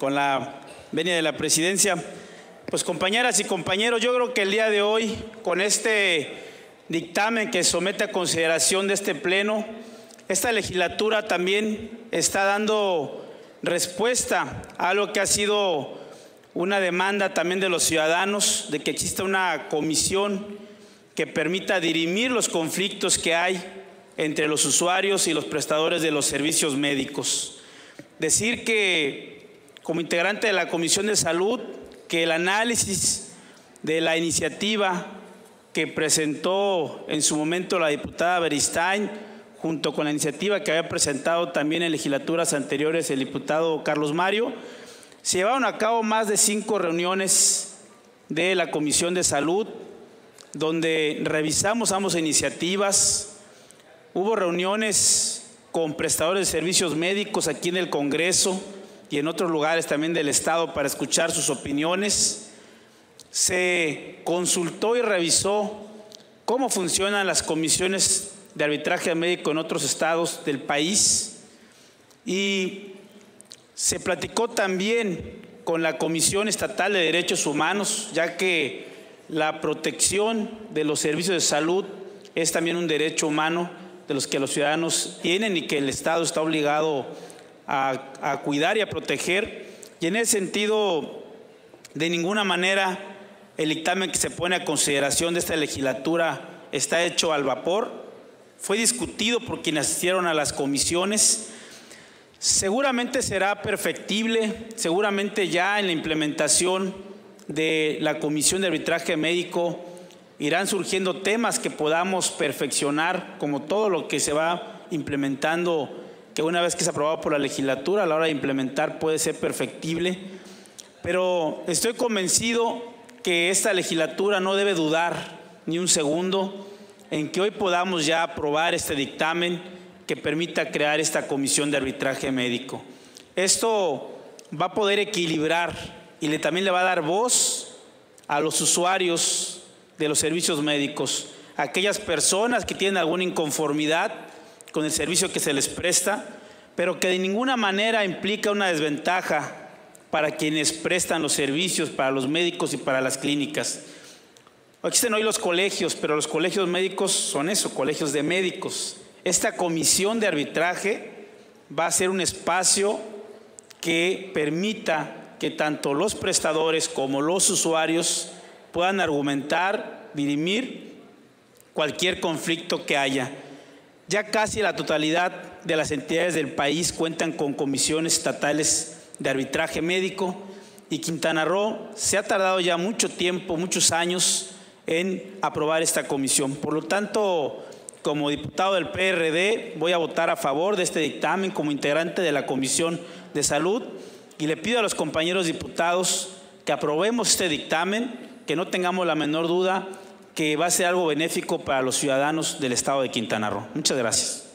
con la venia de la presidencia. Pues compañeras y compañeros, yo creo que el día de hoy, con este dictamen que somete a consideración de este Pleno, esta legislatura también está dando respuesta a lo que ha sido una demanda también de los ciudadanos de que exista una comisión que permita dirimir los conflictos que hay entre los usuarios y los prestadores de los servicios médicos. Decir que como integrante de la Comisión de Salud, que el análisis de la iniciativa que presentó en su momento la diputada Beristain, junto con la iniciativa que había presentado también en legislaturas anteriores el diputado Carlos Mario, se llevaron a cabo más de cinco reuniones de la Comisión de Salud, donde revisamos ambas iniciativas. Hubo reuniones con prestadores de servicios médicos aquí en el Congreso, y en otros lugares también del Estado para escuchar sus opiniones. Se consultó y revisó cómo funcionan las comisiones de arbitraje médico en otros estados del país y se platicó también con la Comisión Estatal de Derechos Humanos, ya que la protección de los servicios de salud es también un derecho humano de los que los ciudadanos tienen y que el Estado está obligado a cuidar y a proteger. Y en ese sentido, de ninguna manera el dictamen que se pone a consideración de esta legislatura está hecho al vapor. Fue discutido por quienes asistieron a las comisiones. Seguramente será perfectible, seguramente ya en la implementación de la Comisión de Arbitraje Médico irán surgiendo temas que podamos perfeccionar, como todo lo que se va implementando que una vez que es aprobado por la legislatura, a la hora de implementar puede ser perfectible. Pero estoy convencido que esta legislatura no debe dudar ni un segundo en que hoy podamos ya aprobar este dictamen que permita crear esta comisión de arbitraje médico. Esto va a poder equilibrar y le, también le va a dar voz a los usuarios de los servicios médicos, a aquellas personas que tienen alguna inconformidad con el servicio que se les presta, pero que de ninguna manera implica una desventaja para quienes prestan los servicios, para los médicos y para las clínicas. Existen hoy los colegios, pero los colegios médicos son eso, colegios de médicos. Esta comisión de arbitraje va a ser un espacio que permita que tanto los prestadores como los usuarios puedan argumentar, dirimir cualquier conflicto que haya. Ya casi la totalidad de las entidades del país cuentan con comisiones estatales de arbitraje médico y Quintana Roo se ha tardado ya mucho tiempo, muchos años en aprobar esta comisión. Por lo tanto, como diputado del PRD, voy a votar a favor de este dictamen como integrante de la Comisión de Salud y le pido a los compañeros diputados que aprobemos este dictamen, que no tengamos la menor duda que va a ser algo benéfico para los ciudadanos del estado de Quintana Roo. Muchas gracias.